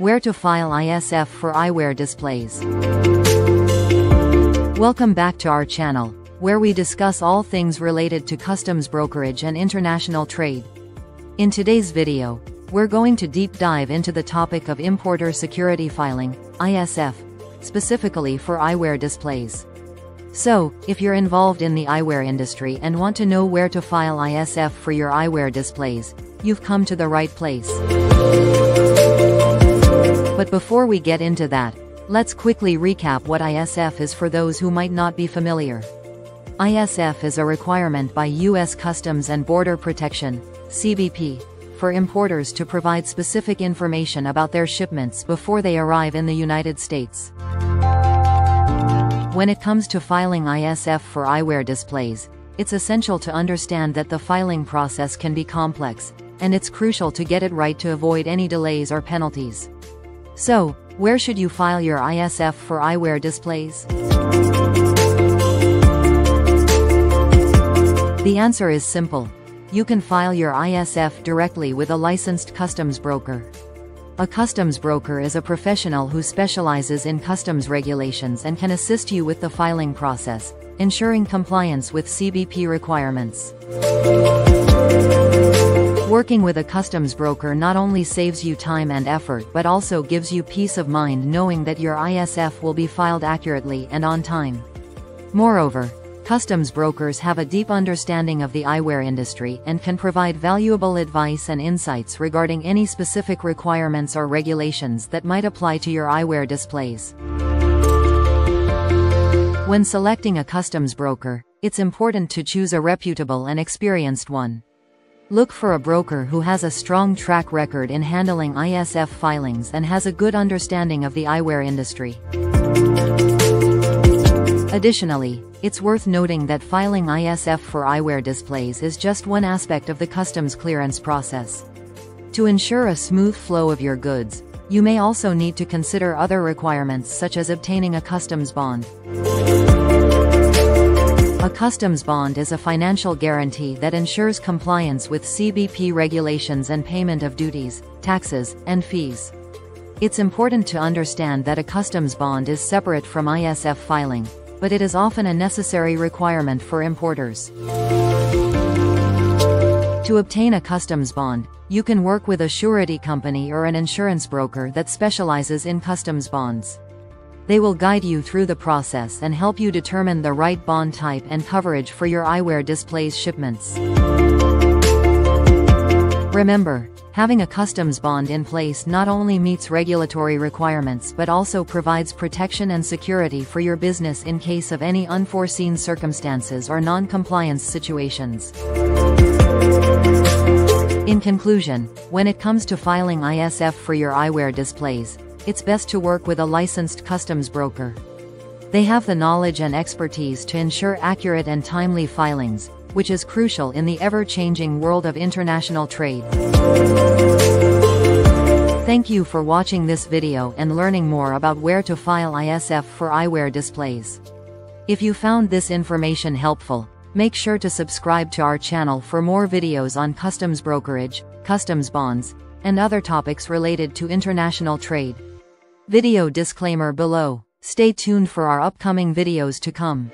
Where to file ISF for eyewear displays. Welcome back to our channel, where we discuss all things related to customs brokerage and international trade. In today's video, we're going to deep dive into the topic of importer security filing, ISF, specifically for eyewear displays. So, if you're involved in the eyewear industry and want to know where to file ISF for your eyewear displays, you've come to the right place. But before we get into that, let's quickly recap what ISF is for those who might not be familiar. ISF is a requirement by U.S. Customs and Border Protection, CBP, for importers to provide specific information about their shipments before they arrive in the United States. When it comes to filing ISF for eyewear displays, it's essential to understand that the filing process can be complex, and it's crucial to get it right to avoid any delays or penalties. So, where should you file your ISF for eyewear displays? The answer is simple. You can file your ISF directly with a licensed customs broker. A customs broker is a professional who specializes in customs regulations and can assist you with the filing process, ensuring compliance with CBP requirements. Working with a customs broker not only saves you time and effort but also gives you peace of mind knowing that your ISF will be filed accurately and on time. Moreover, customs brokers have a deep understanding of the eyewear industry and can provide valuable advice and insights regarding any specific requirements or regulations that might apply to your eyewear displays. When selecting a customs broker, it's important to choose a reputable and experienced one. Look for a broker who has a strong track record in handling ISF filings and has a good understanding of the eyewear industry. Additionally, it's worth noting that filing ISF for eyewear displays is just one aspect of the customs clearance process. To ensure a smooth flow of your goods, you may also need to consider other requirements such as obtaining a customs bond. A customs bond is a financial guarantee that ensures compliance with CBP regulations and payment of duties, taxes, and fees. It's important to understand that a customs bond is separate from ISF filing, but it is often a necessary requirement for importers. To obtain a customs bond, you can work with a surety company or an insurance broker that specializes in customs bonds. They will guide you through the process and help you determine the right bond type and coverage for your eyewear displays shipments. Remember, having a customs bond in place not only meets regulatory requirements but also provides protection and security for your business in case of any unforeseen circumstances or non-compliance situations. In conclusion, when it comes to filing ISF for your eyewear displays, it's best to work with a licensed customs broker. They have the knowledge and expertise to ensure accurate and timely filings, which is crucial in the ever-changing world of international trade. Thank you for watching this video and learning more about where to file ISF for eyewear displays. If you found this information helpful, make sure to subscribe to our channel for more videos on customs brokerage, customs bonds, and other topics related to international trade. Video disclaimer below. Stay tuned for our upcoming videos to come.